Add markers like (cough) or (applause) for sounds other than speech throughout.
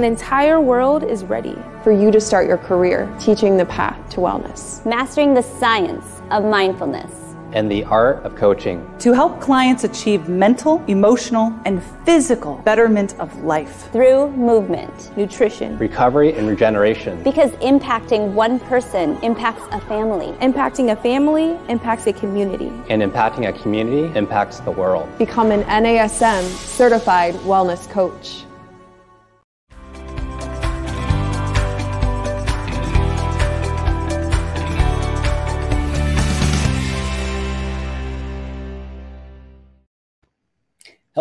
An entire world is ready for you to start your career teaching the path to wellness, mastering the science of mindfulness. And the art of coaching. To help clients achieve mental, emotional, and physical betterment of life. Through movement, nutrition, recovery, and regeneration. Because impacting one person impacts a family, impacting a family impacts a community, and impacting a community impacts the world. Become an NASM certified wellness coach.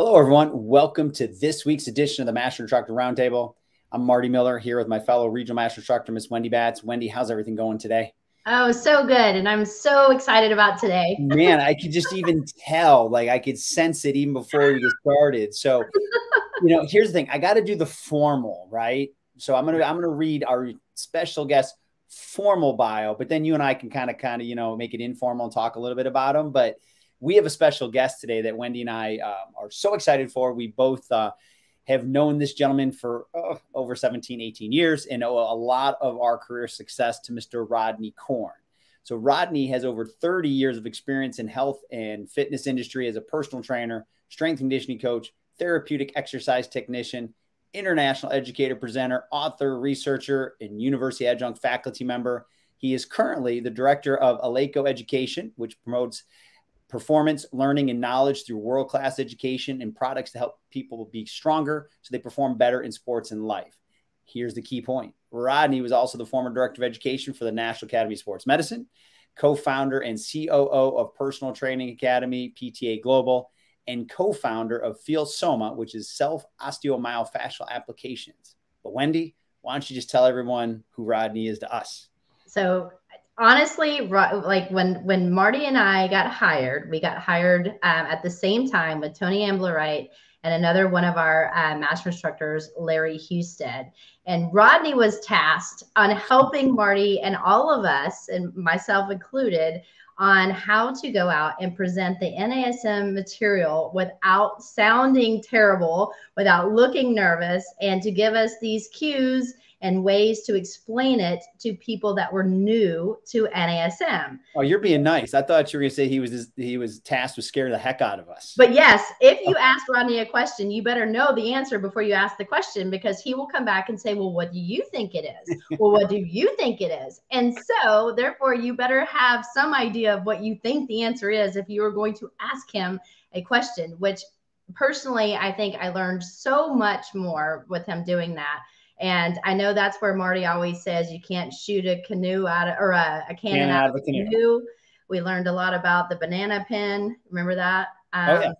Hello, everyone. Welcome to this week's edition of the Master Instructor Roundtable. I'm Marty Miller here with my fellow regional master instructor, Miss Wendy Batts. Wendy, how's everything going today? Oh, so good. And I'm so excited about today. (laughs) Man, I could just even tell, like, I could sense it even before we get started. So, (laughs) you know, here's the thing I got to do the formal, right? So I'm going to, I'm going to read our special guest formal bio, but then you and I can kind of, kind of, you know, make it informal and talk a little bit about them. But we have a special guest today that Wendy and I uh, are so excited for. We both uh, have known this gentleman for uh, over 17, 18 years and owe a lot of our career success to Mr. Rodney Corn. So Rodney has over 30 years of experience in health and fitness industry as a personal trainer, strength conditioning coach, therapeutic exercise technician, international educator, presenter, author, researcher, and university adjunct faculty member. He is currently the director of Eleiko Education, which promotes performance, learning, and knowledge through world class education and products to help people be stronger so they perform better in sports and life. Here's the key point Rodney was also the former director of education for the National Academy of Sports Medicine, co founder and COO of Personal Training Academy, PTA Global, and co founder of Feel Soma, which is self osteomyofascial applications. But Wendy, why don't you just tell everyone who Rodney is to us? So, honestly like when when marty and i got hired we got hired um, at the same time with tony ambler and another one of our uh, master instructors larry husted. And rodney was tasked on helping marty and all of us and myself included on how to go out and present the NASM material without sounding terrible, without looking nervous, and to give us these cues and ways to explain it to people that were new to NASM. Oh, you're being nice. I thought you were going to say he was he was tasked with scaring the heck out of us. But yes, if you ask Rodney a question, you better know the answer before you ask the question because he will come back and say, "Well, what do you think it is? well, what do you think it is?" And so, therefore, you better have some idea of what you think the answer is if you are going to ask him a question, which personally, I think I learned so much more with him doing that and I know that's where Marty always says you can't shoot a canoe out of, or a, a cannon out, out of a canoe. canoe. We learned a lot about the banana pin. Remember that? Um, oh, yeah.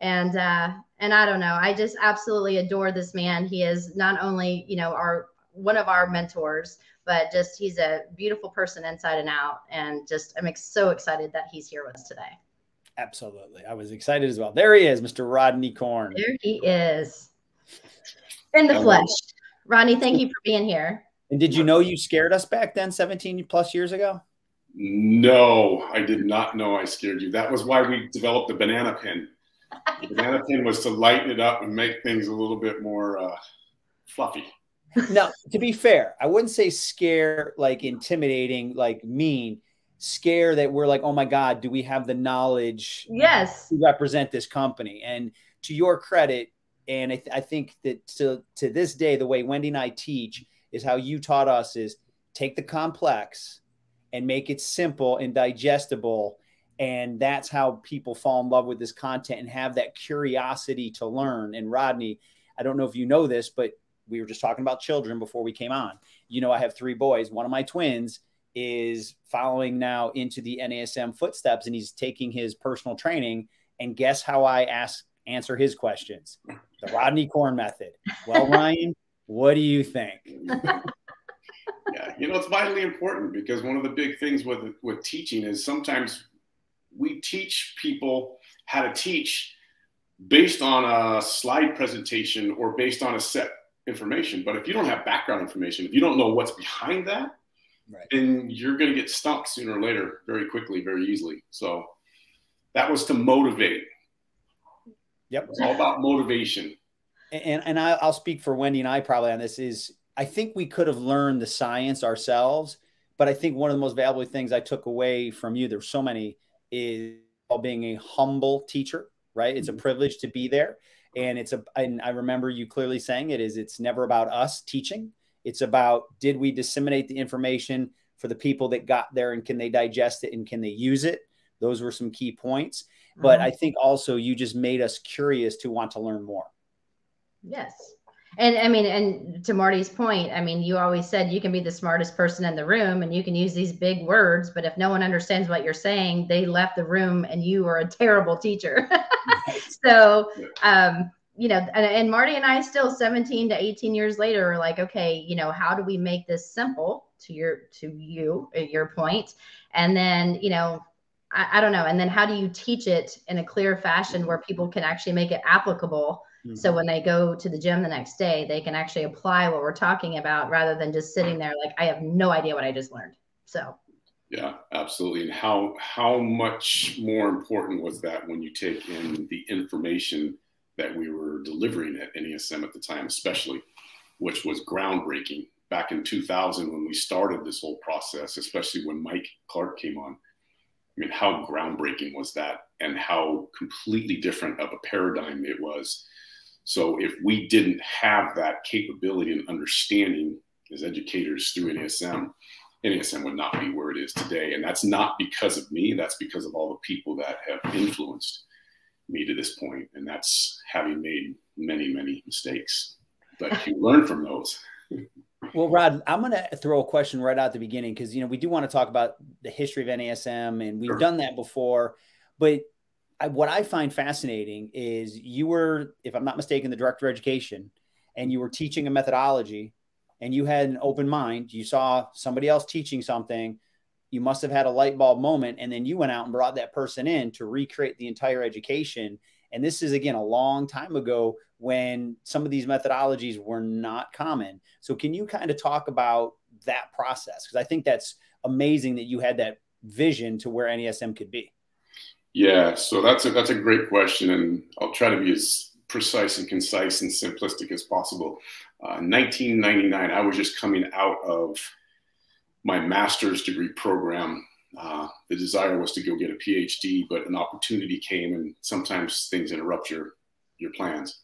And, uh, and I don't know. I just absolutely adore this man. He is not only, you know, our, one of our mentors, but just he's a beautiful person inside and out. And just, I'm so excited that he's here with us today. Absolutely. I was excited as well. There he is, Mr. Rodney Corn. There he is in the flesh. Ronnie, thank you for being here. And did you know you scared us back then, 17 plus years ago? No, I did not know I scared you. That was why we developed the banana pin. The (laughs) banana pin was to lighten it up and make things a little bit more uh, fluffy. Now, to be fair, I wouldn't say scare like intimidating, like mean. Scare that we're like, oh my God, do we have the knowledge? Yes. To represent this company. And to your credit, and I, th- I think that to, to this day, the way Wendy and I teach is how you taught us is take the complex and make it simple and digestible. And that's how people fall in love with this content and have that curiosity to learn. And Rodney, I don't know if you know this, but we were just talking about children before we came on. You know, I have three boys. One of my twins is following now into the NASM footsteps and he's taking his personal training. And guess how I ask answer his questions? the Rodney Corn method. Well, (laughs) Ryan, what do you think? (laughs) yeah, you know, it's vitally important because one of the big things with with teaching is sometimes we teach people how to teach based on a slide presentation or based on a set information. But if you don't have background information, if you don't know what's behind that, right. then you're going to get stumped sooner or later, very quickly, very easily. So that was to motivate Yep. It's all about motivation. and and I, will speak for Wendy and I probably on this is I think we could have learned the science ourselves, but I think one of the most valuable things I took away from you, there's so many, is being a humble teacher, right? It's a mm-hmm. privilege to be there. And it's a, and I remember you clearly saying it is, it's never about us teaching. It's about, did we disseminate the information for the people that got there and can they digest it and can they use it? Those were some key points. But mm-hmm. I think also you just made us curious to want to learn more. Yes. And I mean, and to Marty's point, I mean, you always said you can be the smartest person in the room and you can use these big words, but if no one understands what you're saying, they left the room and you are a terrible teacher. (laughs) so, um, you know, and, and, Marty and I still 17 to 18 years later are like, okay, you know, how do we make this simple to your, to you, at your point? And then, you know, I, I don't know. And then how do you teach it in a clear fashion where people can actually make it applicable? Mm-hmm. So when they go to the gym the next day, they can actually apply what we're talking about rather than just sitting there like I have no idea what I just learned. So yeah, absolutely. And how how much more important was that when you take in the information that we were delivering at NASM at the time, especially, which was groundbreaking back in 2000 when we started this whole process, especially when Mike Clark came on. I mean, how groundbreaking was that, and how completely different of a paradigm it was so if we didn't have that capability and understanding as educators through NASM, NASM would not be where it is today. And that's not because of me, that's because of all the people that have influenced me to this point. And that's having made many, many mistakes. But you learn from those. Well, Rod, I'm going to throw a question right out the beginning because, you know, we do want to talk about the history of NASM and we've sure. done that before. But I, what I find fascinating is you were, if I'm not mistaken, the director of education, and you were teaching a methodology, and you had an open mind. You saw somebody else teaching something. You must have had a light bulb moment, and then you went out and brought that person in to recreate the entire education. And this is again a long time ago when some of these methodologies were not common. So, can you kind of talk about that process? Because I think that's amazing that you had that vision to where NASM could be. Yeah, so that's a that's a great question, and I'll try to be as precise and concise and simplistic as possible. Uh, 1999, I was just coming out of my master's degree program. Uh, the desire was to go get a PhD, but an opportunity came, and sometimes things interrupt your your plans.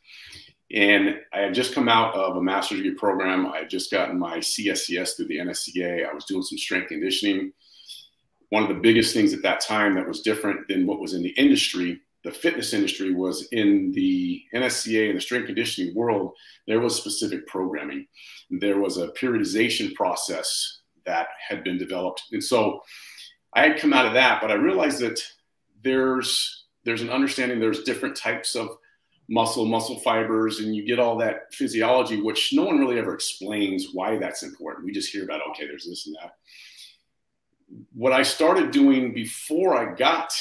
And I had just come out of a master's degree program. I had just gotten my CSCS through the NSCA. I was doing some strength conditioning one of the biggest things at that time that was different than what was in the industry the fitness industry was in the NSCA and the strength conditioning world, there was specific programming. There was a periodization process that had been developed. And so I had come out of that, but I realized that there's there's an understanding there's different types of muscle, muscle fibers, and you get all that physiology, which no one really ever explains why that's important. We just hear about, okay, there's this and that what I started doing before I got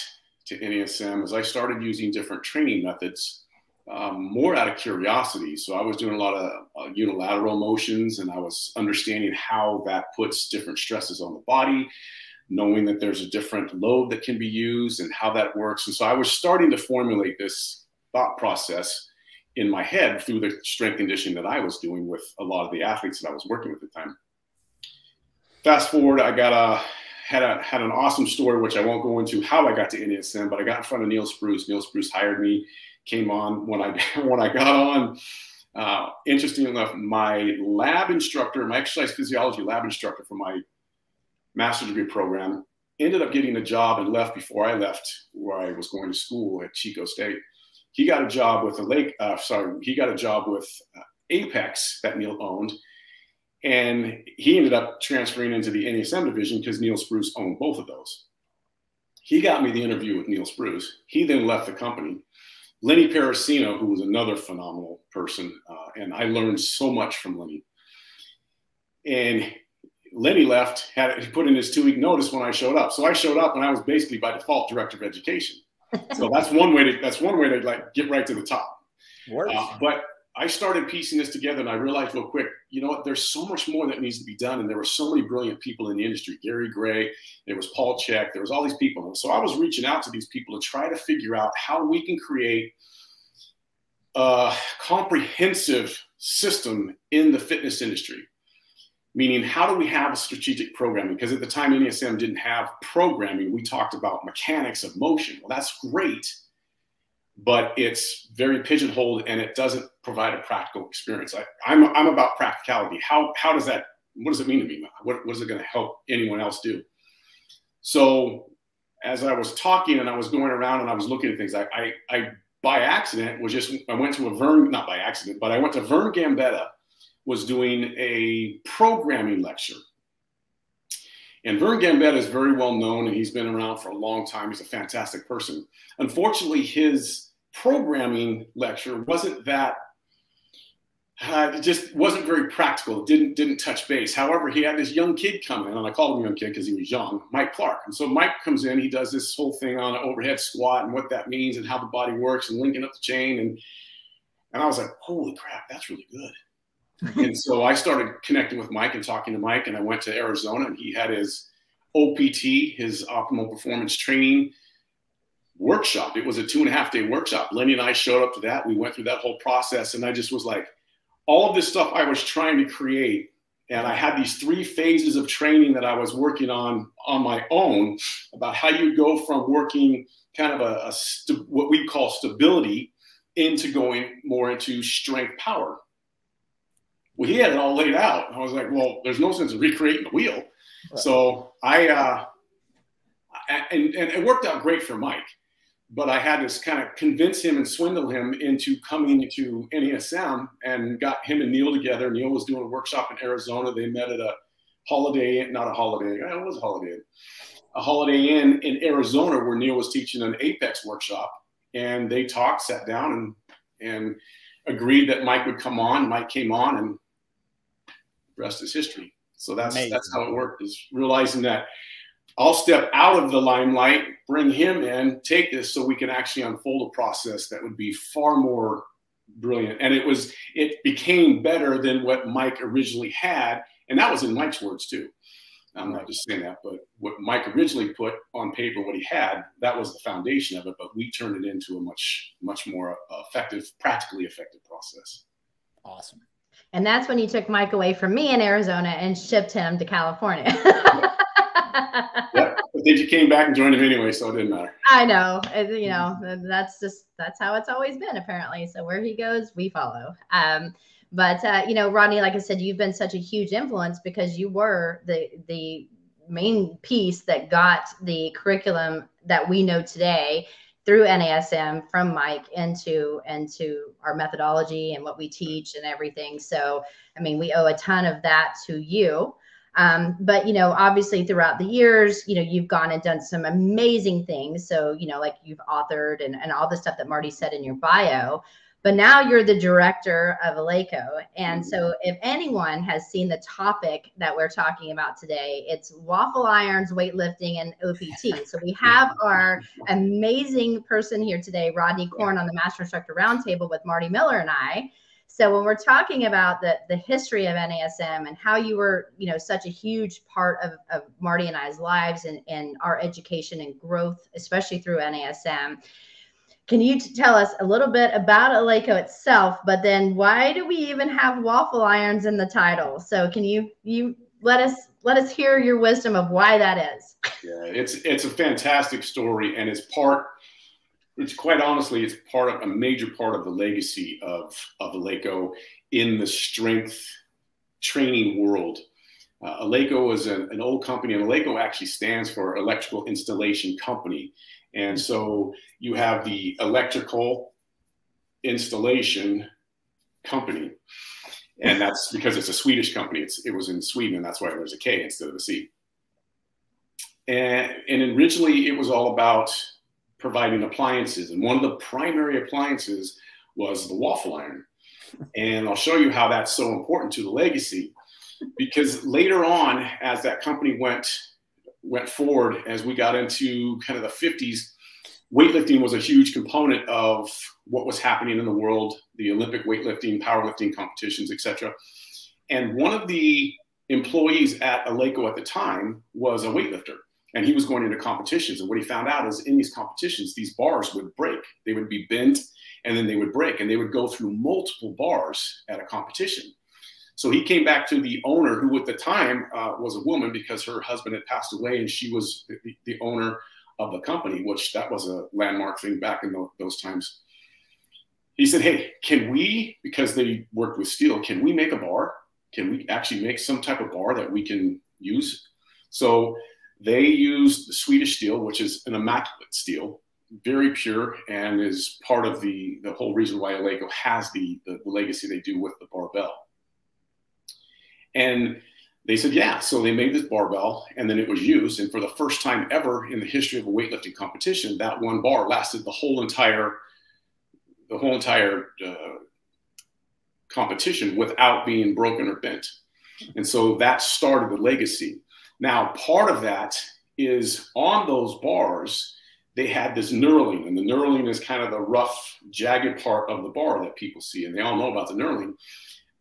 to NASM is I started using different training methods um, more out of curiosity. So I was doing a lot of uh, unilateral motions and I was understanding how that puts different stresses on the body, knowing that there's a different load that can be used and how that works. And so I was starting to formulate this thought process in my head through the strength conditioning that I was doing with a lot of the athletes that I was working with at the time. Fast forward, I got a had a had an awesome story, which I won't go into how I got to NASM, but I got in front of Neil Spruce. Neil Spruce hired me, came on when I (laughs) when I got on. Uh, interesting enough, my lab instructor, my exercise physiology lab instructor for my master's degree program, ended up getting a job and left before I left where I was going to school at Chico State. He got a job with a lake. Uh, sorry, he got a job with uh, Apex that Neil owned and he ended up transferring into the NASM division because Neil Spruce owned both of those. He got me the interview with Neil Spruce. He then left the company. Lenny Parracino, who was another phenomenal person, uh, and I learned so much from Lenny. And Lenny left, had he put in his two week notice when I showed up. So I showed up and I was basically by default director of education. (laughs) so that's one way to that's one way to like get right to the top. Uh, but I started piecing this together and I realized real quick, you know what, there's so much more that needs to be done. And there were so many brilliant people in the industry Gary Gray, there was Paul Chek, there was all these people. And so I was reaching out to these people to try to figure out how we can create a comprehensive system in the fitness industry. Meaning, how do we have a strategic programming? Because at the time, NASM didn't have programming. We talked about mechanics of motion. Well, that's great, but it's very pigeonholed and it doesn't provide a practical experience. I, I'm, I'm about practicality. How, how does that, what does it mean to me? What, what is it going to help anyone else do? So as I was talking and I was going around and I was looking at things, I, I, I by accident was just I went to a Vern, not by accident, but I went to Vern Gambetta was doing a programming lecture. And Vern Gambetta is very well known and he's been around for a long time. He's a fantastic person. Unfortunately, his programming lecture wasn't that uh, it just wasn't very practical. It didn't didn't touch base. However, he had this young kid come in, and I called him young kid because he was young, Mike Clark. And so Mike comes in, he does this whole thing on overhead squat and what that means and how the body works and linking up the chain. And and I was like, holy crap, that's really good. (laughs) and so I started connecting with Mike and talking to Mike, and I went to Arizona, and he had his OPT, his optimal performance training workshop. It was a two and a half day workshop. Lenny and I showed up to that. We went through that whole process, and I just was like all of this stuff I was trying to create. And I had these three phases of training that I was working on on my own about how you go from working kind of a, a what we call stability into going more into strength power. Well, he had it all laid out. I was like, well, there's no sense in recreating the wheel. Right. So I, uh, and, and it worked out great for Mike but I had to kind of convince him and swindle him into coming to NASM and got him and Neil together. Neil was doing a workshop in Arizona. They met at a Holiday Inn, not a Holiday Inn, it was a Holiday Inn, a Holiday Inn in Arizona where Neil was teaching an Apex workshop. And they talked, sat down, and and agreed that Mike would come on. Mike came on, and rest is history. So that's Amazing. that's how it worked. Is realizing that I'll step out of the limelight, bring him in, take this so we can actually unfold a process that would be far more brilliant. And it was, it became better than what Mike originally had. And that was in Mike's words too. I'm not just saying that, but what Mike originally put on paper, what he had, that was the foundation of it. But we turned it into a much, much more effective, practically effective process. Awesome. And that's when you took Mike away from me in Arizona and shipped him to California. (laughs) yeah, but then you came back and joined him anyway, so it didn't matter. I know, you know, that's just that's how it's always been apparently. So where he goes, we follow. Um, but uh, you know, Rodney, like I said, you've been such a huge influence because you were the the main piece that got the curriculum that we know today through NASM from Mike into into our methodology and what we teach and everything. So, I mean, we owe a ton of that to you. Um, but you know, obviously throughout the years, you know, you've gone and done some amazing things. So, you know, like you've authored and, and all the stuff that Marty said in your bio. But now you're the director of Eleiko. And mm. so if anyone has seen the topic that we're talking about today, it's waffle irons, weightlifting, and OPT. (laughs) So we have our amazing person here today, Rodney Corn, on the Master Instructor Roundtable with Marty Miller and I. So when we're talking about the the history of NASM and how you were, you know, such a huge part of, of Marty and I's lives and, and our education and growth, especially through NASM, can you tell us a little bit about Eleiko itself? But then why do we even have waffle irons in the title? So can you you let us let us hear your wisdom of why that is? Yeah, it's it's a fantastic story and it's part it's quite honestly, it's part of a major part of the legacy of of Eleiko in the strength training world. Uh, Eleiko is an, an old company, and Eleiko actually stands for Electrical Installation Company. And so you have the electrical installation company, and that's because it's a Swedish company. It's, it was in Sweden, and that's why there's a K instead of a C. And, and originally, it was all about providing appliances. And one of the primary appliances was the waffle iron. And I'll show you how that's so important to the legacy. Because later on, as that company went went forward, as we got into kind of the 50s, weightlifting was a huge component of what was happening in the world, the Olympic weightlifting, powerlifting competitions, etc. And one of the employees at Eleiko at the time was a weightlifter and he was going into competitions. And what he found out is in these competitions, these bars would break, they would be bent, and then they would break and they would go through multiple bars at a competition. So he came back to the owner, who at the time uh, was a woman because her husband had passed away and she was the, the owner of the company, which that was a landmark thing back in the, those times. He said, Hey, can we, because they worked with steel, can we make a bar? Can we actually make some type of bar that we can use? So they used the Swedish steel, which is an immaculate steel, very pure, and is part of the, the whole reason why Eleiko has the, the, the legacy they do with the barbell. And they said, yeah. So they made this barbell and then it was used. And for the first time ever in the history of a weightlifting competition, that one bar lasted the whole entire, the whole entire uh, competition without being broken or bent. And so that started the legacy. Now, part of that is on those bars, they had this knurling, and the knurling is kind of the rough, jagged part of the bar that people see, and they all know about the knurling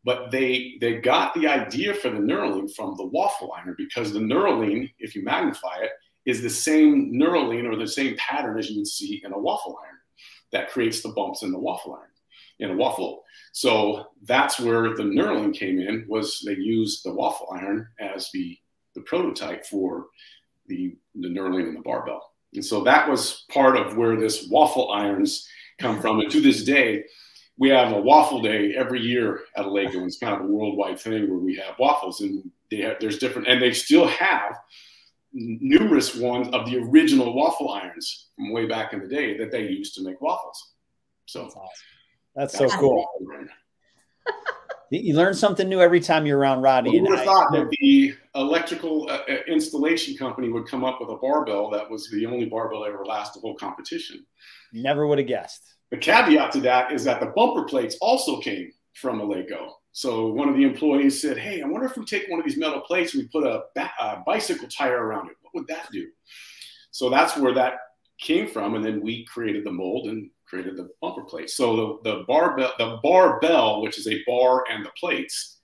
but they they got the idea for the knurling from the waffle iron because the knurling, if you magnify it, is the same knurling or the same pattern as you would see in a waffle iron that creates the bumps in the waffle iron in a waffle. So that's where the knurling came in. Was they used the waffle iron as the the prototype for the the knurling and the barbell, and so that was part of where this waffle irons come from. And to this day, we have a waffle day every year at Eleiko. It's kind of a worldwide thing where we have waffles, and they have, there's different, and they still have numerous ones of the original waffle irons from way back in the day that they used to make waffles. So that's, awesome. that's, that's so cool. you learn something new every time you're around Rodney. Who would have thought that the electrical uh, uh, installation company would come up with a barbell that was the only barbell that ever last the whole competition? Never would have guessed. The caveat to that is that the bumper plates also came from Eleiko. So one of the employees said, "Hey, I wonder if we take one of these metal plates and we put a, a bicycle tire around it. What would that do?" So that's where that came from, and then we created the mold and created the bumper plate. So the, the barbell, the barbell, which is a bar and the plates,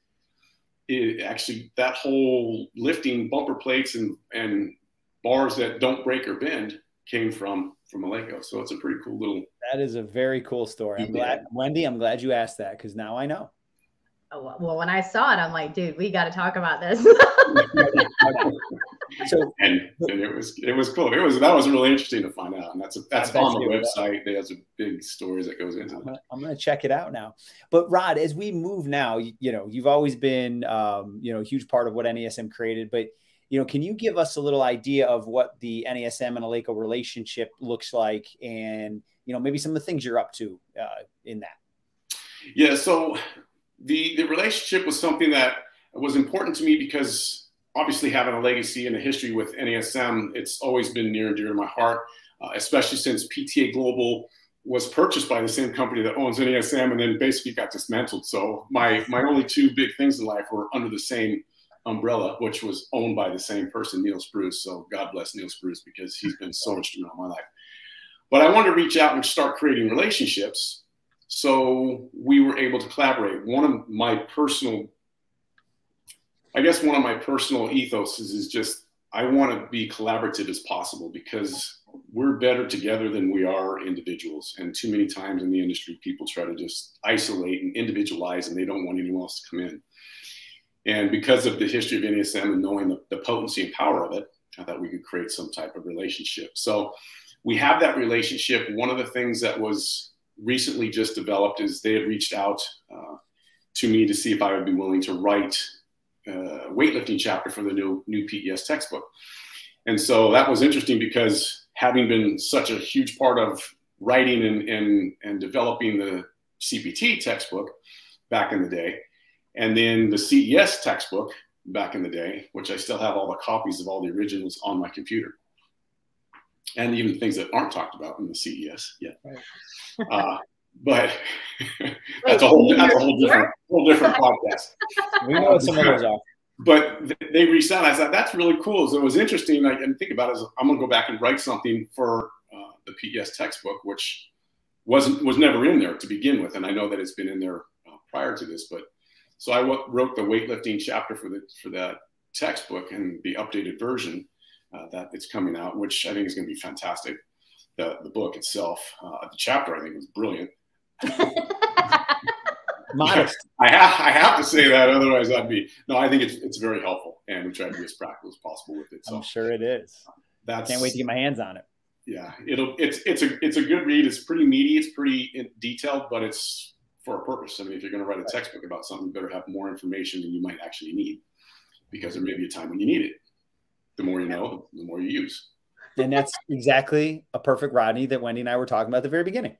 it actually that whole lifting bumper plates and and bars that don't break or bend came from from Eleiko. So it's a pretty cool little. That is a very cool story. I'm glad, Wendy. I'm glad you asked that because now I know. Oh, well, when I saw it, I'm like, dude, we got to talk about this. (laughs) so, (laughs) and, and, it was it was cool. It was that was really interesting to find out, and that's a, that's on the website. There's a big stories that goes into. I'm gonna, I'm gonna check it out now. But Rod, as we move now, you, you know, you've always been, um, you know, a huge part of what NASM created, but you know, can you give us a little idea of what the NASM and Eleiko relationship looks like, and you know, maybe some of the things you're up to uh, in that? Yeah, so the the relationship was something that was important to me because obviously having a legacy and a history with NASM, it's always been near and dear to my heart, uh, especially since PTA Global was purchased by the same company that owns NASM and then basically got dismantled. So my my only two big things in life were under the same umbrella, which was owned by the same person, Neil Spruce. So God bless Neil Spruce because he's been so instrumental in my life. But I wanted to reach out and start creating relationships. So we were able to collaborate. One of my personal, I guess one of my personal ethos is, is just I want to be collaborative as possible because we're better together than we are individuals. And too many times in the industry, people try to just isolate and individualize and they don't want anyone else to come in. And because of the history of NASM and knowing the, the potency and power of it, I thought we could create some type of relationship. So we have that relationship. One of the things that was recently just developed is they had reached out uh, to me to see if I would be willing to write a weightlifting chapter for the new new PES textbook. And so that was interesting because having been such a huge part of writing and, and, and developing the CPT textbook back in the day, and then the CES textbook back in the day, which I still have all the copies of all the originals on my computer. And even things that aren't talked about in the CES yet. Right. (laughs) uh, but (laughs) that's a whole that's a whole different whole different podcast. (laughs) We know what some of those are. But they reached out. I said that's really cool. So it was interesting. I didn't think about it. I'm gonna go back and write something for uh, the PES textbook, which wasn't was never in there to begin with, and I know that it's been in there uh, prior to this. But so I wrote the weightlifting chapter for the for that textbook and the updated version uh, that it's coming out, which I think is going to be fantastic. The, the book itself, uh, the chapter, I think was brilliant. (laughs) Modest. (laughs) I have I have to say that, otherwise I'd be no. I think it's it's very helpful, and we try to be as practical as possible with it. So I'm sure it is. that's Can't wait to get my hands on it. yeah. It'll it's it's a it's a good read. It's pretty meaty. It's pretty detailed, but it's for a purpose. I mean, if you're going to write a textbook about something, you better have more information than you might actually need, because there may be a time when you need it. The more you know, the more you use. And that's exactly a perfect Rodney that Wendy and I were talking about at the very beginning.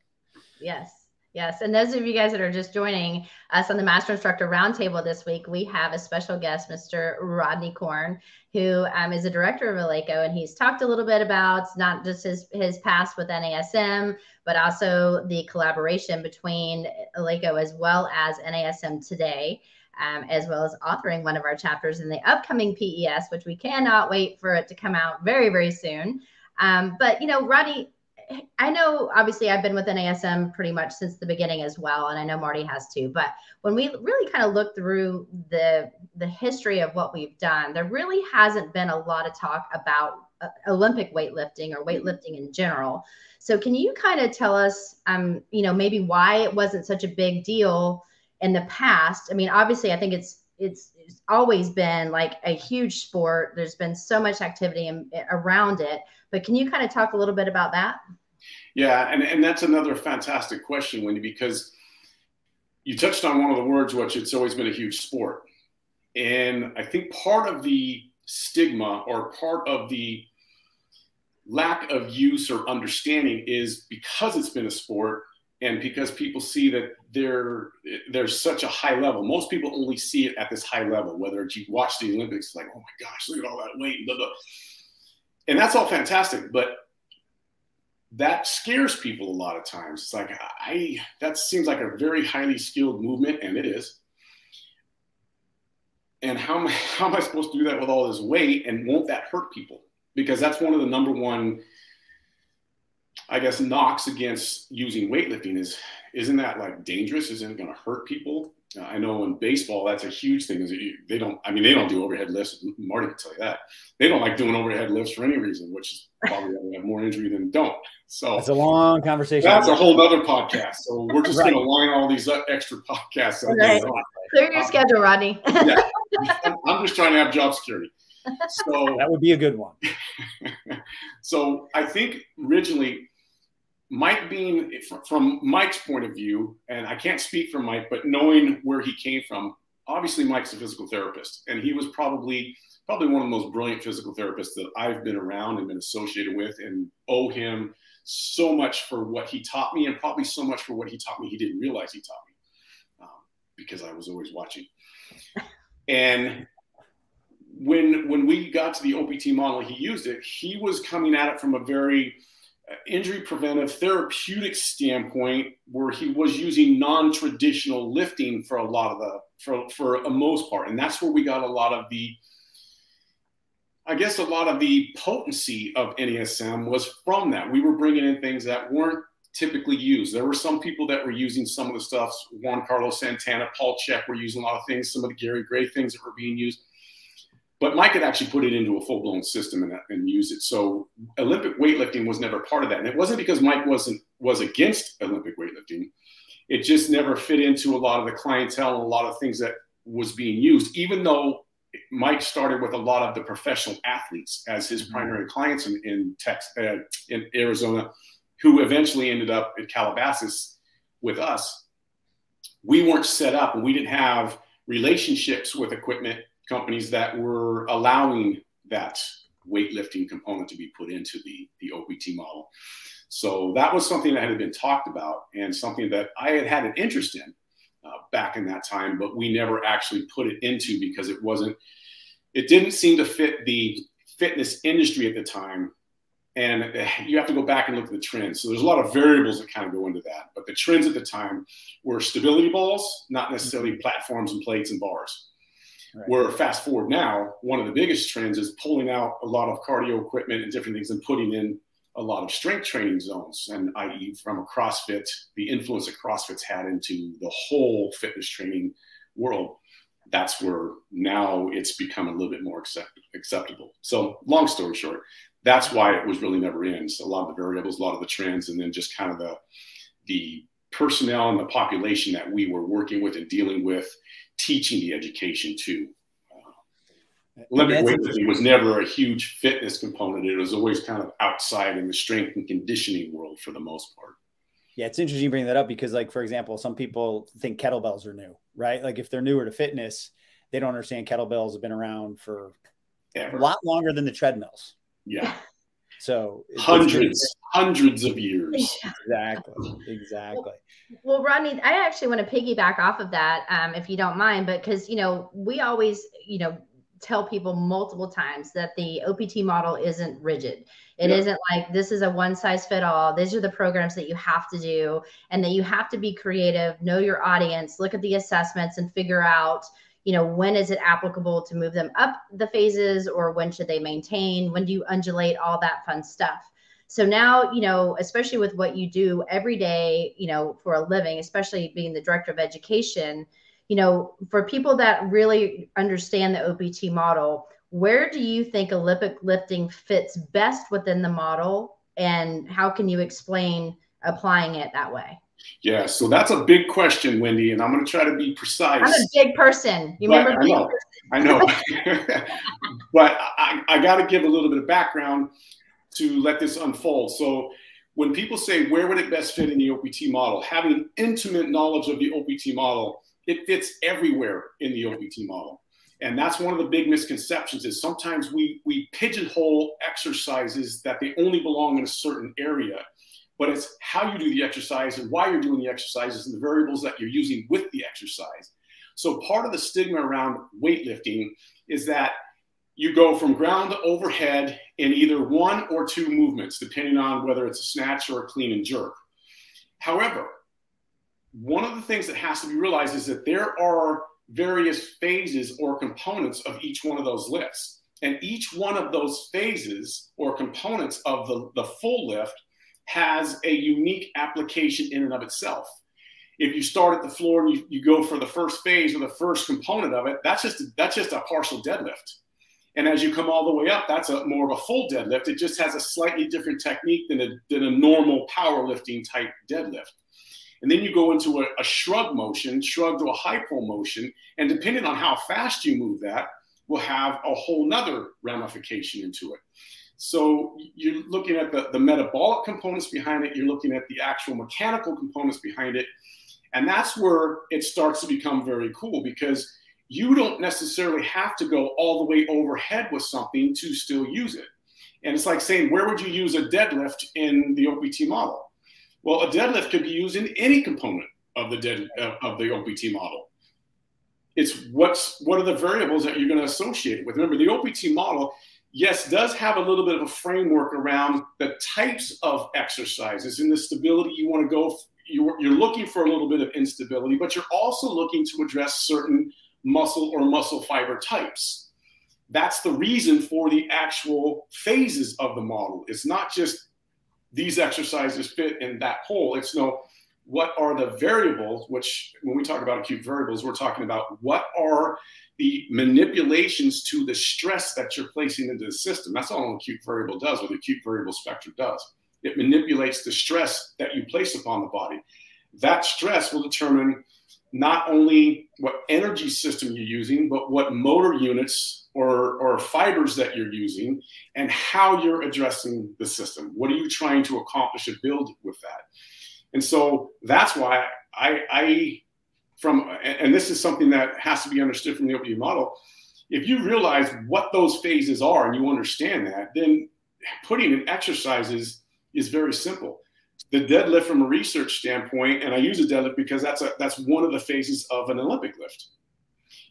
Yes. Yes. And those of you guys that are just joining us on the Master Instructor Roundtable this week, we have a special guest, Mr. Rodney Corn, who um, is a director of Eleiko. And he's talked a little bit about not just his, his past with NASM, but also the collaboration between Eleiko as well as NASM today. Um, as well as authoring one of our chapters in the upcoming PES, which we cannot wait for it to come out very, very soon. Um, but, you know, Rodney, I know obviously I've been with NASM pretty much since the beginning as well, and I know Marty has too. But when we really kind of look through the the history of what we've done, there really hasn't been a lot of talk about uh, Olympic weightlifting or weightlifting in general. So can you kind of tell us, um, you know, maybe why it wasn't such a big deal in the past? I mean, obviously, I think it's it's, it's always been like a huge sport. There's been so much activity in, around it. But can you kind of talk a little bit about that? Yeah, and, and that's another fantastic question, Wendy, because you touched on one of the words, which it's always been a huge sport. And I think part of the stigma or part of the lack of use or understanding is because it's been a sport and because people see that there there's such a high level. Most people only see it at this high level, whether you watch the Olympics, it's like, oh my gosh, look at all that weight, blah, blah. and that's all fantastic. But that scares people a lot of times. It's like I that seems like a very highly skilled movement, and it is. And how (laughs) how am I supposed to do that with all this weight? And won't that hurt people? Because that's one of the number one, I guess, knocks against using weightlifting is isn't that like dangerous? Isn't it going to hurt people? Uh, I know in baseball that's a huge thing. Is you, they don't? I mean, they don't do overhead lifts. Marty can tell you that. They don't like doing overhead lifts for any reason, which is probably why we have more injury than don't. So it's a long conversation. That's a whole other podcast. So we're just right. going to line all these extra podcasts. Right. Clear your um, schedule, Rodney. yeah, (laughs) I'm just trying to have job security. So that would be a good one. (laughs) so I think originally Mike being from Mike's point of view, and I can't speak for Mike, but knowing where he came from, obviously Mike's a physical therapist, and he was probably probably one of the most brilliant physical therapists that I've been around and been associated with, and owe him so much for what he taught me, and probably so much for what he taught me he didn't realize he taught me um, because I was always watching. (laughs) And when when we got to the OPT model, he used it. He was coming at it from a very injury preventive therapeutic standpoint where he was using non-traditional lifting for a lot of the for for a most part. And that's where we got a lot of the i guess a lot of the potency of nasm was from that. We were bringing in things that weren't typically used. There were some people that were using some of the stuff juan carlos santana paul chek were using a lot of things some of the gary gray things that were being used but Mike had actually put it into a full blown system and, and used it. So Olympic weightlifting was never part of that, and it wasn't because Mike wasn't was against Olympic weightlifting. It just never fit into a lot of the clientele and a lot of things that was being used. Even though Mike started with a lot of the professional athletes as his mm-hmm. primary clients in in, Texas, uh, in Arizona, who eventually ended up at Calabasas with us. We weren't set up, and we didn't have relationships with equipment companies that were allowing that weightlifting component to be put into the, the OPT model. So that was something that had been talked about and something that I had had an interest in uh, back in that time, but we never actually put it into because it wasn't, it didn't seem to fit the fitness industry at the time. And you have to go back and look at the trends. So there's a lot of variables that kind of go into that. But the trends at the time were stability balls, not necessarily platforms and plates and bars. Right. Where fast forward now, one of the biggest trends is pulling out a lot of cardio equipment and different things and putting in a lot of strength training zones, and i.e., from a CrossFit, the influence that CrossFit's had into the whole fitness training world. That's where now it's become a little bit more accept- acceptable. So, long story short, that's why it was really never in. So, a lot of the variables, a lot of the trends, and then just kind of the the personnel and the population that we were working with and dealing with, teaching the education too. Uh, Olympic weightlifting was never a huge fitness component. It was always kind of outside in the strength and conditioning world for the most part. Yeah, it's interesting you bring that up because, like, for example, some people think kettlebells are new, right? Like, if they're newer to fitness, they don't understand kettlebells have been around for Ever. a lot longer than the treadmills. Yeah. (laughs) So hundreds, hundreds of years. (laughs) Exactly. Exactly. Well, Rodney, I actually want to piggyback off of that, um, if you don't mind, but because you know we always, you know, tell people multiple times that the OPT model isn't rigid. It yeah. not like this is a one size fit all. These are the programs that you have to do, and that you have to be creative, know your audience, look at the assessments, and figure out you know when is it applicable to move them up the phases or when should they maintain? When do you undulate? All that fun stuff. So now you know especially with what you do every day you know for a living especially being the director of education you know for people that really understand the opt model where do you think olympic lifting fits best within the model? And how can you explain applying it that way yeah, so that's a big question, Wendy, and I'm going to try to be precise. I'm a big person. You but remember? I know. I know. (laughs) (laughs) but I, I got to give a little bit of background to let this unfold. So, when people say where would it best fit in the OPT model, having intimate knowledge of the OPT model, it fits everywhere in the OPT model. And that's one of the big misconceptions is sometimes we we pigeonhole exercises that they only belong in a certain area but it's how you do the exercise and why you're doing the exercises and the variables that you're using with the exercise. So part of the stigma around weightlifting is that you go from ground to overhead in either one or two movements, depending on whether it's a snatch or a clean and jerk. However, one of the things that has to be realized is that there are various phases or components of each one of those lifts. And each one of those phases or components of the, the full lift has a unique application in and of itself. If you start at the floor and you, you go for the first phase or the first component of it, that's just that's just a partial deadlift. And as you come all the way up, that's a more of a full deadlift. It just has a slightly different technique than a, than a normal powerlifting type deadlift. And then you go into a, a shrug motion, shrug to a high pull motion. And depending on how fast you move that, will have a whole nother ramification into it. So you're looking at the, the metabolic components behind it, you're looking at the actual mechanical components behind it. And that's where it starts to become very cool because you don't necessarily have to go all the way overhead with something to still use it. And it's like saying, where would you use a deadlift in the OPT model? Well, a deadlift could be used in any component of the dead of the OPT model. It's what's what are the variables that you're going to associate it with. Remember, the OPT model yes, does have a little bit of a framework around the types of exercises and the stability you want to go. You're, you're looking for a little bit of instability, but you're also looking to address certain muscle or muscle fiber types. That's the reason for the actual phases of the model. It's not just these exercises fit in that hole. It's no, what are the variables, which when we talk about acute variables, we're talking about what are the manipulations to the stress that you're placing into the system. That's all an acute variable does, what the acute variable spectrum does. It manipulates the stress that you place upon the body. That stress will determine not only what energy system you're using, but what motor units or, or fibers that you're using and how you're addressing the system. What are you trying to accomplish and build with that? And so that's why I, I from, and this is something that has to be understood from the OPT model. If you realize what those phases are and you understand that, then putting in exercises is very simple. The deadlift from a research standpoint, and I use a deadlift because that's a, that's one of the phases of an Olympic lift.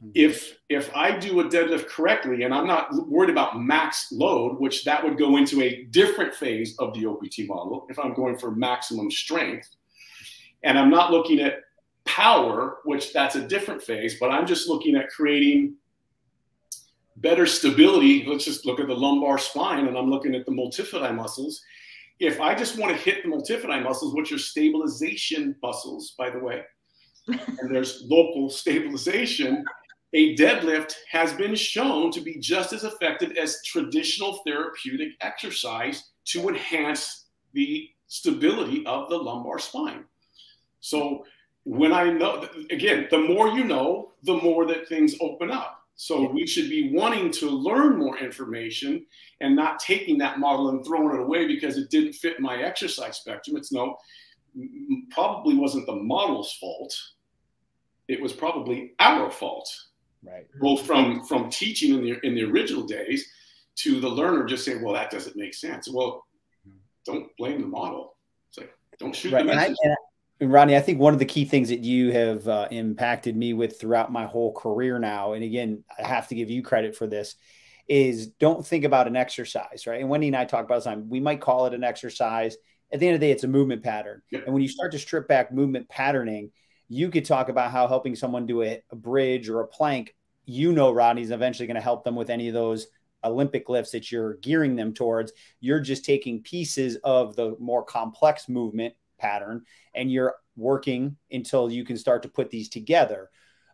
Mm-hmm. If if I do a deadlift correctly and I'm not worried about max load, which that would go into a different phase of the OPT model, if I'm going for maximum strength, and I'm not looking at power, which that's a different phase, but I'm just looking at creating better stability. Let's just look at the lumbar spine and I'm looking at the multifidi muscles. If I just want to hit the multifidi muscles, which are stabilization muscles, by the way, (laughs) and there's local stabilization, a deadlift has been shown to be just as effective as traditional therapeutic exercise to enhance the stability of the lumbar spine. So when I know, again, the more you know, the more that things open up. So we should be wanting to learn more information and not taking that model and throwing it away because it didn't fit my exercise spectrum. It's no, probably wasn't the model's fault. It was probably our fault. Right. Both from from teaching in the in the original days to the learner just saying, well, that doesn't make sense. Well, mm-hmm. don't blame the model. It's like don't shoot right. the And, I, message. and, and Rodney, I think one of the key things that you have uh, impacted me with throughout my whole career now, and again, I have to give you credit for this, is don't think about an exercise, right? And Wendy and I talk about this time. We might call it an exercise. At the end of the day, it's a movement pattern. Yep. And when you start to strip back movement patterning, you could talk about how helping someone do a, a bridge or a plank, you know, Rodney's eventually going to help them with any of those Olympic lifts that you're gearing them towards. You're just taking pieces of the more complex movement pattern and you're working until you can start to put these together.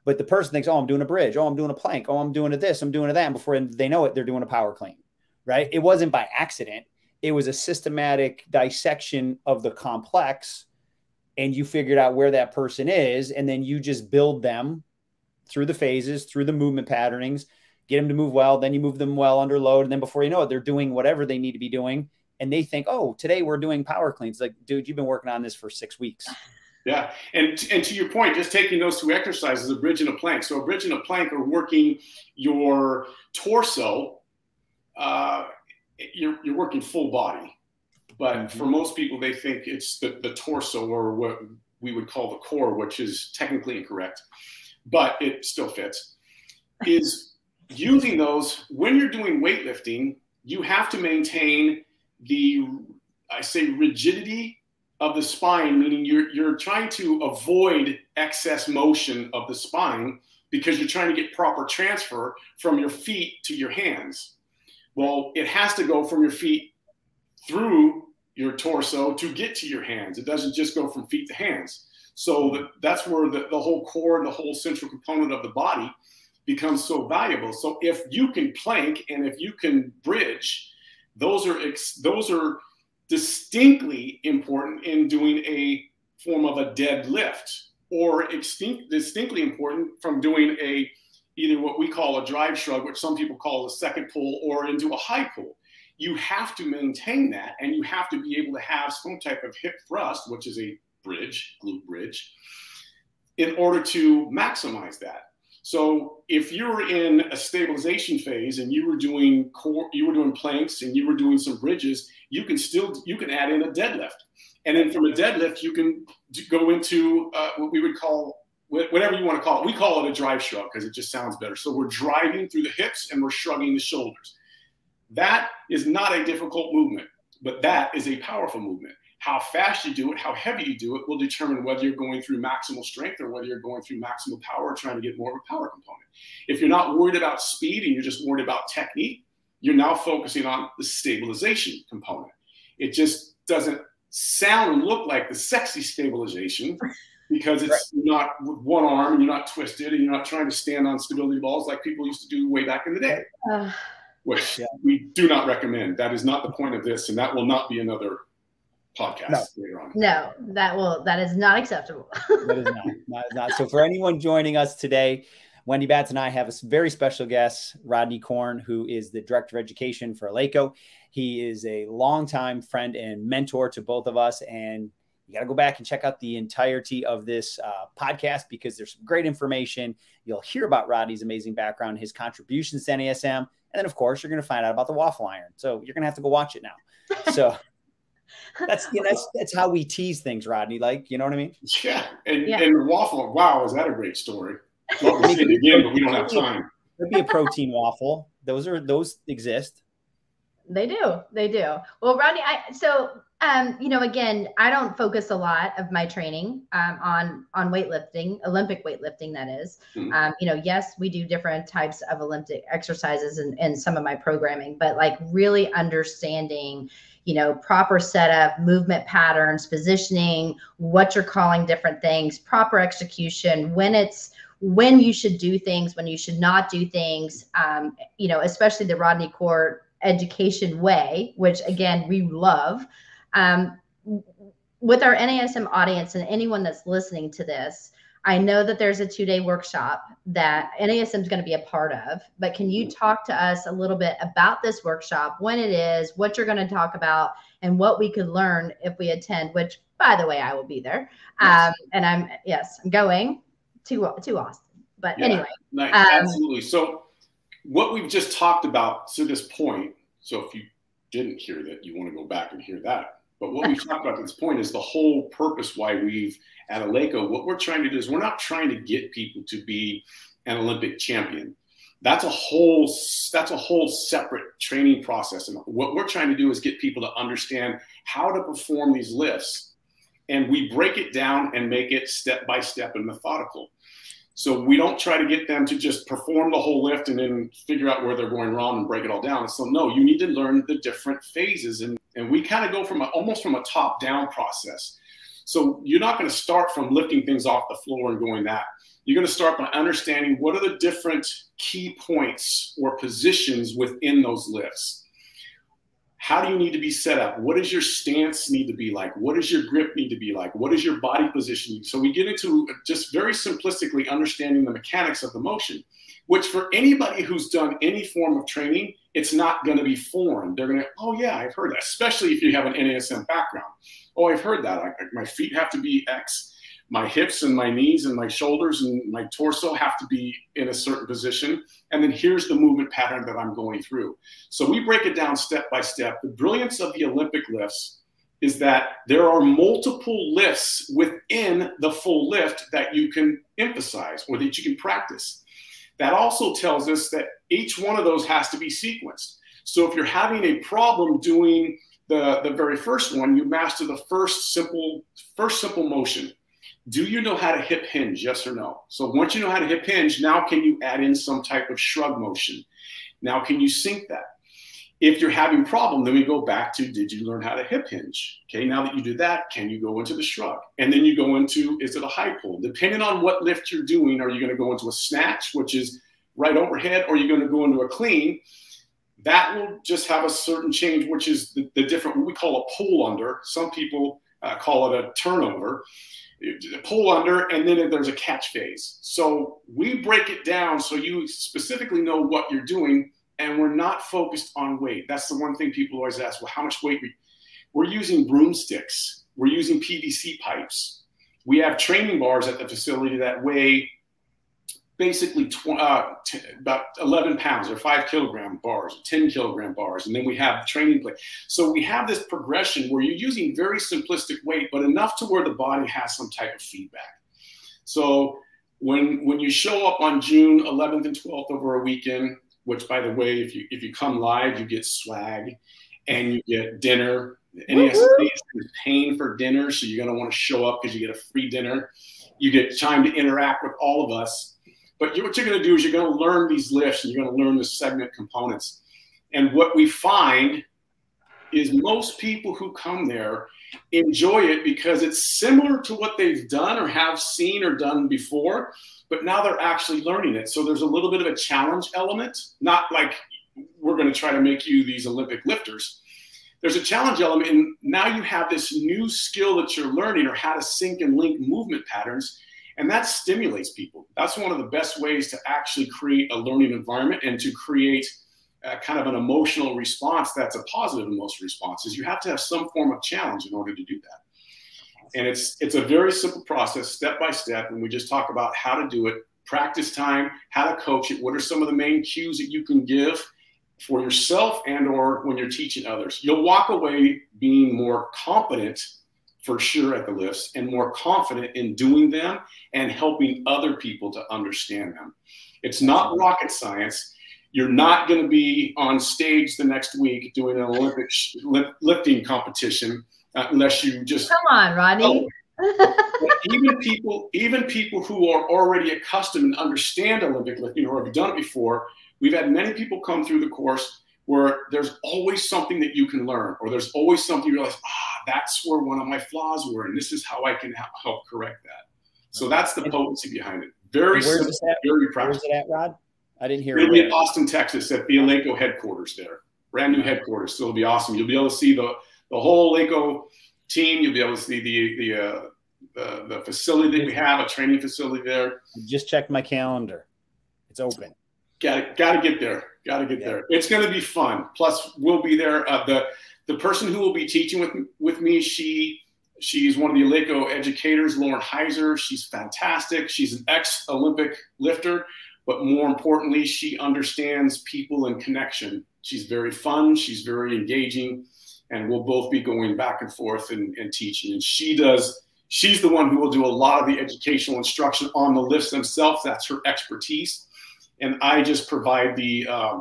But the person thinks, oh, I'm doing a bridge. Oh, I'm doing a plank. Oh, I'm doing a this. I'm doing a that. And before they know it, they're doing a power clean, right? It wasn't by accident. It was a systematic dissection of the complex. And you figured out where that person is. And then you just build them through the phases, through the movement patternings, get them to move well. Then you move them well under load. And then before you know it, they're doing whatever they need to be doing. And they think, oh, today we're doing power cleans. Like, dude, you've been working on this for six weeks. Yeah, and and to your point, just taking those two exercises, a bridge and a plank. So a bridge and a plank are working your torso. Uh, you're you're working full body, but Mhm. for most people, they think it's the, the torso or what we would call the core, which is technically incorrect, but it still fits. Is using those when you're doing weightlifting, you have to maintain the I say rigidity of the spine, meaning you're you're trying to avoid excess motion of the spine because you're trying to get proper transfer from your feet to your hands. Well, it has to go from your feet through your torso to get to your hands. It doesn't just go from feet to hands. So that's where the, the whole core and the whole central component of the body becomes so valuable. So if you can plank and if you can bridge, those are those are distinctly important in doing a form of a deadlift or extinct, distinctly important from doing a either what we call a drive shrug, which some people call a second pull, or into a high pull. You have to maintain that, and you have to be able to have some type of hip thrust, which is a bridge, glute bridge, in order to maximize that. So if you were in a stabilization phase and you were doing core, you were doing planks and you were doing some bridges, you can still you can add in a deadlift, and then from a deadlift you can go into uh, what we would call whatever you want to call it. We call it a drive shrug because it just sounds better. So we're driving through the hips and we're shrugging the shoulders. That is not a difficult movement, but that is a powerful movement. How fast you do it, how heavy you do it, will determine whether you're going through maximal strength or whether you're going through maximal power, trying to get more of a power component. If you're not worried about speed and you're just worried about technique, you're now focusing on the stabilization component. It just doesn't sound and look like the sexy stabilization (laughs) because it's right. not with one arm and you're not twisted and you're not trying to stand on stability balls like people used to do way back in the day, uh, which yeah. we do not recommend. That is not the point of this, and that will not be another podcast no. later on. No, that will that is not acceptable. (laughs) that is not, not, not. So for anyone joining us today, Wendy Batts and I have a very special guest, Rodney Corn, who is the director of education for Eleiko. He is a longtime friend and mentor to both of us, and you got to go back and check out the entirety of this uh, podcast because there's some great information. You'll hear about Rodney's amazing background, his contributions to NASM, and then of course you're going to find out about the waffle iron. So you're going to have to go watch it now. So that's you know, that's that's how we tease things, Rodney. Like you know what I mean? Yeah, and yeah. and the waffle. Wow, is that a great story? Well, we it again, but we don't have time. There'd be a protein waffle. Those are those exist. They do. They do. Well, Rodney, I so um, you know, again, I don't focus a lot of my training um, on on weightlifting, Olympic weightlifting. That is. Mm-hmm. Um, you know, yes, we do different types of Olympic exercises in, in some of my programming, but like really understanding, you know, proper setup, movement patterns, positioning, what you're calling different things, proper execution, when it's when you should do things, when you should not do things. Um, you know, especially the Rodney Corn education way, which again we love. Um, with our NASM audience and anyone that's listening to this, I know that there's a two day workshop that NASM is going to be a part of, but can you talk to us a little bit about this workshop, when it is, what you're going to talk about, and what we could learn if we attend, which by the way, I will be there. Um, and I'm, yes, I'm going to, to Austin. But yeah, anyway. Nice. Um, Absolutely. So, what we've just talked about to this point, so if you didn't hear that, you want to go back and hear that. But what we've talked about at this point is the whole purpose why we've at Eleiko, what we're trying to do is we're not trying to get people to be an Olympic champion. That's a whole that's a whole separate training process. And what we're trying to do is get people to understand how to perform these lifts. And we break it down and make it step by step and methodical. So we don't try to get them to just perform the whole lift and then figure out where they're going wrong and break it all down. So no, you need to learn the different phases. And, and we kind of go from a, almost from a top down process. So you're not going to start from lifting things off the floor and going that. You're going to start by understanding what are the different key points or positions within those lifts. How do you need to be set up? What does your stance need to be like? What does your grip need to be like? What is your body position? So we get into just very simplistically understanding the mechanics of the motion, which for anybody who's done any form of training, it's not going to be foreign. They're going to, oh yeah, I've heard that, especially if you have an NASM background. Oh, I've heard that. I, my feet have to be X. My hips and my knees and my shoulders and my torso have to be in a certain position. And then here's the movement pattern that I'm going through. So we break it down step by step. The brilliance of the Olympic lifts is that there are multiple lifts within the full lift that you can emphasize or that you can practice. That also tells us that each one of those has to be sequenced. So if you're having a problem doing the, the very first one, you master the first simple, first simple motion. Do you know how to hip hinge? Yes or no? So once you know how to hip hinge, now can you add in some type of shrug motion? Now can you sync that? If you're having problem, then we go back to did you learn how to hip hinge? Okay, now that you did that, can you go into the shrug? And then you go into is it a high pull? Depending on what lift you're doing, are you going to go into a snatch, which is right overhead, or are you going to go into a clean? that will just have a certain change, which is the, the different, what we call a pull under. Some people uh, call it a turnover. Pull under, and then there's a catch phase. So we break it down so you specifically know what you're doing, and we're not focused on weight. That's the one thing people always ask. Well, how much weight? We, we're using broomsticks. We're using PVC pipes. We have training bars at the facility that weigh basically uh, about 11 pounds or five kilogram bars, 10 kilogram bars. And then we have training plate. So we have this progression where you're using very simplistic weight, but enough to where the body has some type of feedback. So when, when you show up on June 11th and 12th over a weekend, which by the way, if you, if you come live, you get swag and you get dinner. NASM is paying for dinner. So you're going to want to show up because you get a free dinner. You get time to interact with all of us but you, what you're going to do is you're going to learn these lifts and you're going to learn the segment components. And what we find is most people who come there enjoy it because it's similar to what they've done or have seen or done before, but now they're actually learning it. So there's a little bit of a challenge element, not like we're going to try to make you these Olympic lifters. There's a challenge element, and now you have this new skill that you're learning or how to sync and link movement patterns and that stimulates people. That's one of the best ways to actually create a learning environment and to create kind of an emotional response that's a positive emotional response is you have to have some form of challenge in order to do that. And it's it's a very simple process, step by step, and we just talk about how to do it, practice time, how to coach it, what are some of the main cues that you can give for yourself and or when you're teaching others. You'll walk away being more competent for sure at the lifts and more confident in doing them and helping other people to understand them. It's not rocket science. You're not going to be on stage the next week doing an Olympic lifting competition uh, unless you just come on, Rodney. Oh. even people, even people who are already accustomed and understand Olympic lifting or have done it before, we've had many people come through the course where there's always something that you can learn, or there's always something you realize, ah, that's where one of my flaws were, and this is how I can help correct that. So that's the potency behind it. Very simple, very practical. Where's it at, Rod? I didn't hear. It'll be in Austin, Texas, at the Eleiko headquarters there. Brand new headquarters. So it'll be awesome. You'll be able to see the the whole Eleiko team. You'll be able to see the the uh, the, the facility that we have, a training facility there. I Just checked my calendar. It's open. Got to got to get there. Got to get yeah. there. It's going to be fun. Plus, we'll be there. Uh, the the person who will be teaching with with me, she she's one of the Eleiko educators, Lauren Heiser. She's fantastic. She's an ex Olympic lifter, but more importantly, she understands people and connection. She's very fun. She's very engaging, and we'll both be going back and forth and, and teaching. And she does. She's the one who will do a lot of the educational instruction on the lifts themselves. That's her expertise, and I just provide the uh,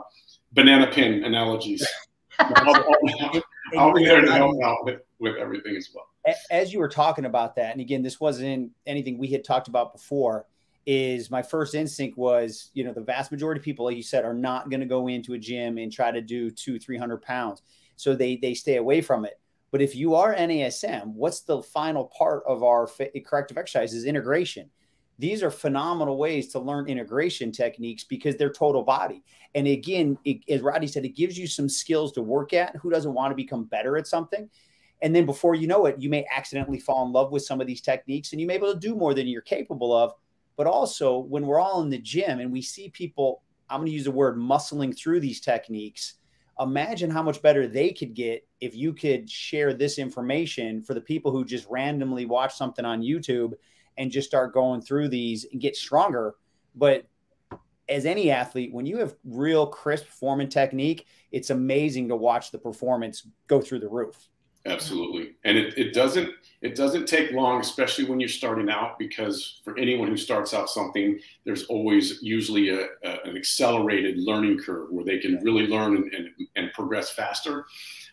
banana pin analogies. (laughs) I'll, I'll, I'll, be there to help out with, with everything as well. As you were talking about that, and again, this wasn't anything we had talked about before is my first instinct was, you know, the vast majority of people, like you said, are not going to go into a gym and try to do two, 300 pounds. So they, they stay away from it. But if you are NASM, what's the final part of our corrective exercise is integration. These are phenomenal ways to learn integration techniques because they're total body. And again, it, as Rodney said, it gives you some skills to work at. Who doesn't want to become better at something? And then before you know it, you may accidentally fall in love with some of these techniques and you may be able to do more than you're capable of but also when we're all in the gym and we see people, I'm going to use the word muscling through these techniques. Imagine how much better they could get if you could share this information for the people who just randomly watch something on YouTube and just start going through these and get stronger. But as any athlete, when you have real crisp form and technique, it's amazing to watch the performance go through the roof. Absolutely. And it, it doesn't it doesn't take long, especially when you're starting out, because for anyone who starts out something, there's always usually a, a an accelerated learning curve where they can really learn and, and, and progress faster.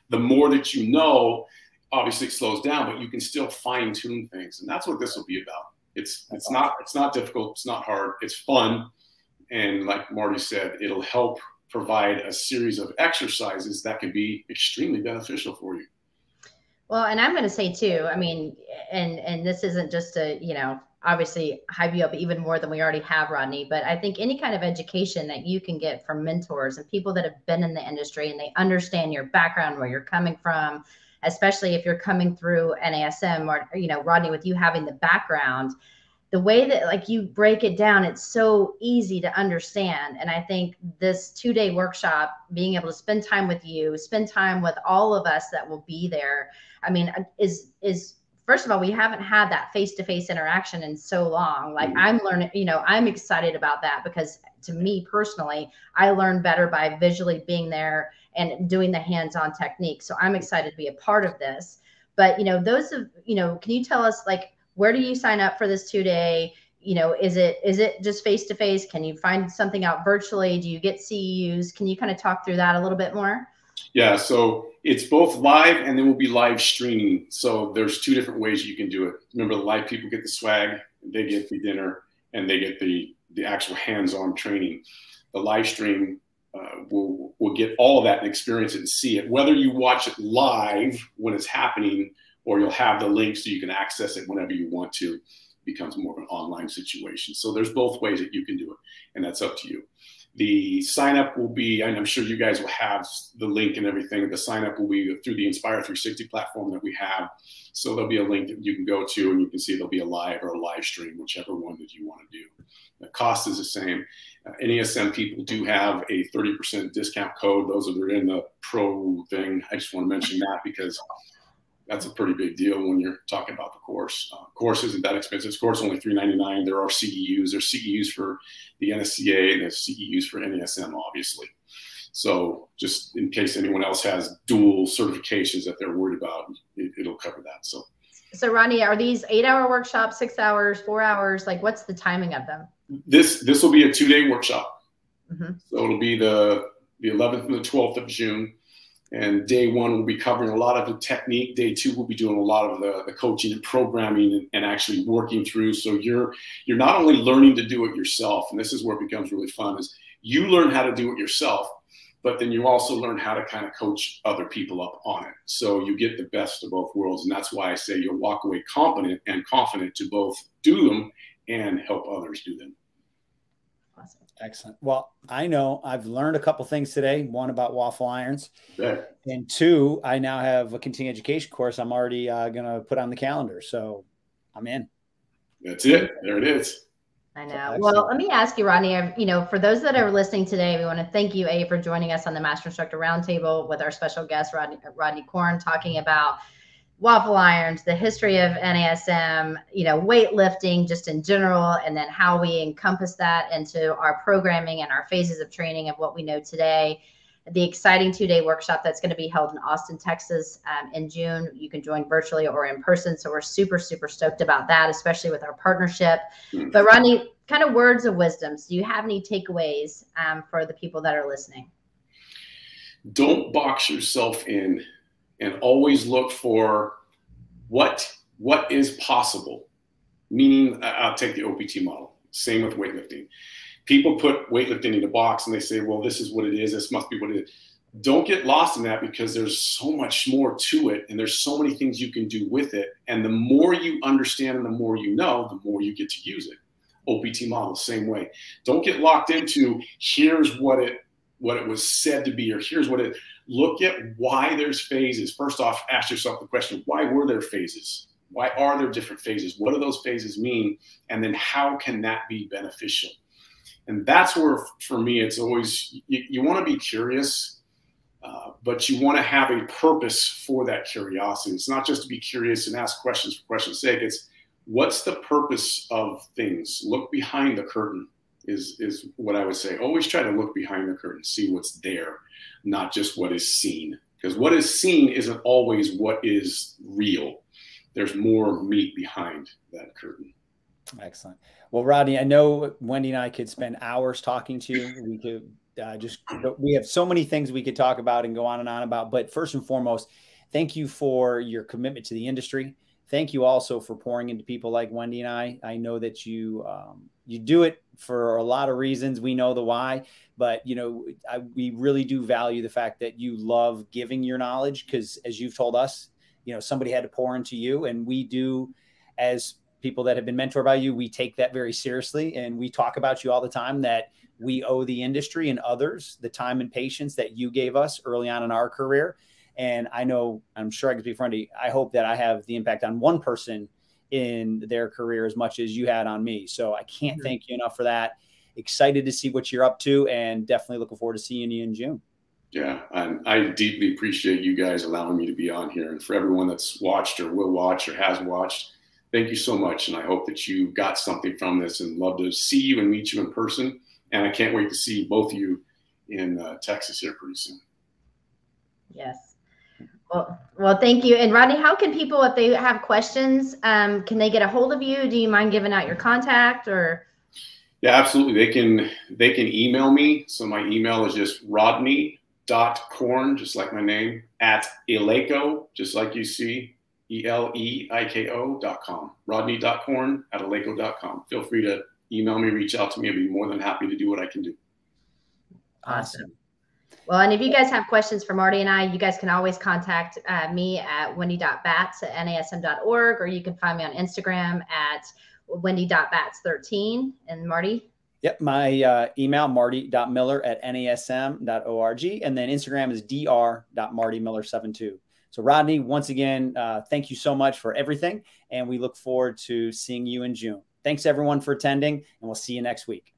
The more that you know, obviously it slows down, but you can still fine tune things. And that's what this will be about. It's it's not it's not difficult, it's not hard, it's fun. And like Marty said, it'll help provide a series of exercises that can be extremely beneficial for you. Well, and I'm going to say too, I mean, and and this isn't just to, you know, obviously hype you up even more than we already have, Rodney, but I think any kind of education that you can get from mentors and people that have been in the industry and they understand your background, where you're coming from, especially if you're coming through NASM or, you know, Rodney, with you having the background, the way that like you break it down it's so easy to understand. And i think this two day workshop being able to spend time with you spend time with all of us that will be there i mean uh, is is first of all we haven't had that face to face interaction in so long. Like mm-hmm. i'm learning you know i'm excited about that because to me personally i learn better by visually being there and doing the hands on technique. So i'm excited to be a part of this. But you know those of you know can you tell us like where do you sign up for this two day you know is it is it just face to face can you find something out virtually? Do you get ceus can you kind of talk through that a little bit more yeah so it's both live and then we'll be live streaming so there's two different ways you can do it remember the live people get the swag they get the dinner and they get the the actual hands-on training the live stream uh, will will get all of that and experience it and see it whether you watch it live when it's happening or you'll have the link so you can access it whenever you want to. It becomes more of an online situation. So there's both ways that you can do it, and that's up to you. The sign up will be, and I'm sure you guys will have the link and everything. The sign up will be through the Inspire 360 platform that we have. So there'll be a link that you can go to, and you can see there'll be a live or a live stream, whichever one that you want to do. The cost is the same. Uh, NASM people do have a 30% discount code. Those that are in the pro thing, I just want to mention that because that's a pretty big deal when you're talking about the course. Uh, course isn't that expensive. Course only three ninety nine. There are CEUs. There's CEUs for the NSCA and there's CEUs for NASM, obviously. So just in case anyone else has dual certifications that they're worried about, it, it'll cover that. So. So Ronnie, are these eight hour workshops, six hours, four hours? Like what's the timing of them? This this will be a two day workshop. Mm-hmm. So it'll be the the 11th and the 12th of June. And day one, we'll be covering a lot of the technique. Day two, we'll be doing a lot of the, the coaching and programming and, and, actually working through. So you're you're not only learning to do it yourself, and this is where it becomes really fun, is you learn how to do it yourself, but then you also learn how to kind of coach other people up on it. So you get the best of both worlds. And that's why I say you'll walk away competent and confident to both do them and help others do them. Awesome. Excellent. Well, I know I've learned a couple things today. One about waffle irons, and two, I now have a continuing education course. I'm already uh, going to put on the calendar, so I'm in. That's it. There it is. I know. Well, let me ask you, Rodney. You know, for those that are listening today, we want to thank you, A, for joining us on the Master Instructor Roundtable with our special guest, Rodney, Rodney Corn, talking about waffle irons, the history of NASM, you know, weightlifting just in general, and then how we encompass that into our programming and our phases of training of what we know today. The exciting two day workshop that's going to be held in Austin, Texas um, in June. You can join virtually or in person. So we're super, super stoked about that, especially with our partnership. But Rodney, kind of words of wisdom. Do you have any takeaways um, for the people that are listening? Don't box yourself in and always look for what what is possible. Meaning, I'll take the OPT model. Same with weightlifting. People put weightlifting in a box and they say, "Well, this is what it is. This must be what it is." Don't get lost in that because there's so much more to it, and there's so many things you can do with it. And the more you understand and the more you know, the more you get to use it. OPT model, same way. Don't get locked into here's what it what it was said to be, or here's what it look at why there's phases. First off, ask yourself the question, why were there phases? Why are there different phases? What do those phases mean? And then how can that be beneficial? And that's where, for me, it's always you, you want to be curious, uh, but you want to have a purpose for that curiosity. It's not just to be curious and ask questions for question's sake. It's what's the purpose of things? Look behind the curtain is is what I would say. Always try to look behind the curtain, see what's there not just what is seen. Because what is seen isn't always what is real. There's more meat behind that curtain. Excellent. Well, Rodney, I know Wendy and I could spend hours talking to you. We could uh, just, we have so many things we could talk about and go on and on about. But first and foremost, thank you for your commitment to the industry. Thank you also for pouring into people like Wendy and I. I know that you um, you do it for a lot of reasons. We know the why, but you know, I, we really do value the fact that you love giving your knowledge because, as you've told us, you know, somebody had to pour into you, and we do, as people that have been mentored by you, we take that very seriously, and we talk about you all the time. That we owe the industry and others the time and patience that you gave us early on in our career. And I know, I'm sure I can be friendly. I hope that I have the impact on one person in their career as much as you had on me. So I can't mm-hmm. thank you enough for that. Excited to see what you're up to and definitely looking forward to seeing you in June. Yeah, and I deeply appreciate you guys allowing me to be on here. And for everyone that's watched or will watch or has watched, thank you so much. And I hope that you got something from this and love to see you and meet you in person. And I can't wait to see both of you in uh, Texas here pretty soon. Yes. Well, well, thank you. And Rodney, how can people, if they have questions, um, can they get a hold of you? Do you mind giving out your contact or? Yeah, absolutely. They can they can email me. So my email is just Rodney dot corn, just like my name, at Eleiko, just like you see, E L E I K O dot com. Rodney dot corn at Eleiko dot com. Feel free to email me, reach out to me. I'd be more than happy to do what I can do. Awesome. Well, and if you guys have questions for Marty and I, you guys can always contact uh, me at wendy.batts at nasm.org, or you can find me on Instagram at wendy.bats13. And Marty? Yep, my uh, email, marty.miller at nasm.org. And then Instagram is dr.martymiller72. So, Rodney, once again, uh, thank you so much for everything. And we look forward to seeing you in June. Thanks, everyone, for attending, and we'll see you next week.